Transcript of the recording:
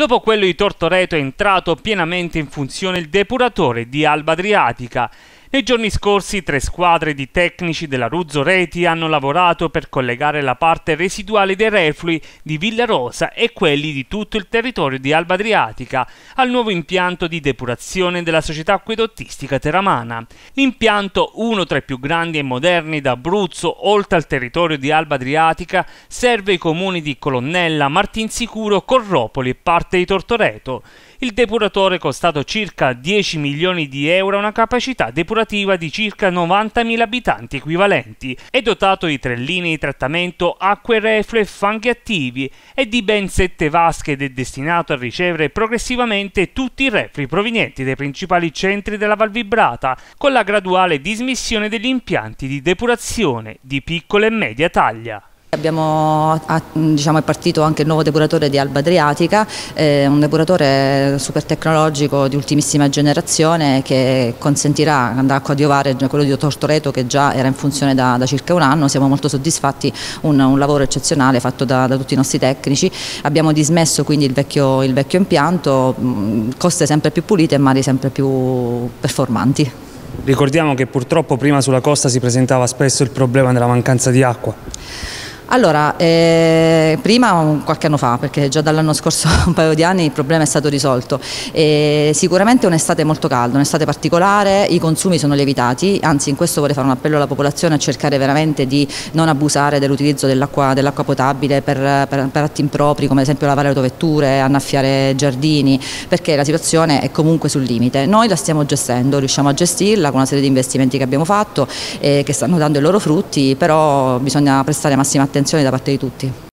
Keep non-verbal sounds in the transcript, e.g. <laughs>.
Dopo quello di Tortoreto è entrato pienamente in funzione il depuratore di Alba Adriatica nei giorni scorsi tre squadre di tecnici della Ruzzo Reti hanno lavorato per collegare la parte residuale dei reflui di Villarosa e quelli di tutto il territorio di Alba Adriatica al nuovo impianto di depurazione della società acquedottistica teramana. L'impianto, uno tra i più grandi e moderni d'Abruzzo, oltre al territorio di Alba Adriatica, serve i comuni di Colonnella, Martinsicuro, Corropoli e parte di Tortoreto. Il depuratore costato circa 10 milioni di euro ha una capacità depurativa di circa 90.000 abitanti equivalenti, è dotato di tre linee di trattamento acque reflue e fanghi attivi e di ben sette vasche ed è destinato a ricevere progressivamente tutti i reflui provenienti dai principali centri della Valvibrata, con la graduale dismissione degli impianti di depurazione di piccola e media taglia. Abbiamo, diciamo, è partito anche il nuovo depuratore di Alba Adriatica, eh, un depuratore super tecnologico di ultimissima generazione che consentirà di andare a coadiuvare quello di Tortoreto che già era in funzione da, da circa un anno, siamo molto soddisfatti, un, un lavoro eccezionale fatto da, da, tutti i nostri tecnici, abbiamo dismesso quindi il vecchio, il vecchio impianto, coste sempre più pulite e mari sempre più performanti. Ricordiamo che purtroppo prima sulla costa si presentava spesso il problema della mancanza di acqua. Allora, eh, prima qualche anno fa, perché già dall'anno scorso <laughs> un paio di anni il problema è stato risolto. E sicuramente è un'estate molto calda, un'estate particolare, i consumi sono lievitati, anzi in questo vorrei fare un appello alla popolazione a cercare veramente di non abusare dell'utilizzo dell'acqua dell potabile per, per, per, atti impropri come ad esempio lavare autovetture, annaffiare giardini, perché la situazione è comunque sul limite. Noi la stiamo gestendo, riusciamo a gestirla con una serie di investimenti che abbiamo fatto e che stanno dando i loro frutti, però bisogna prestare massima attenzione attenzione da parte di tutti.